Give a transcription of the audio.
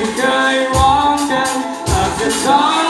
I want them as the time.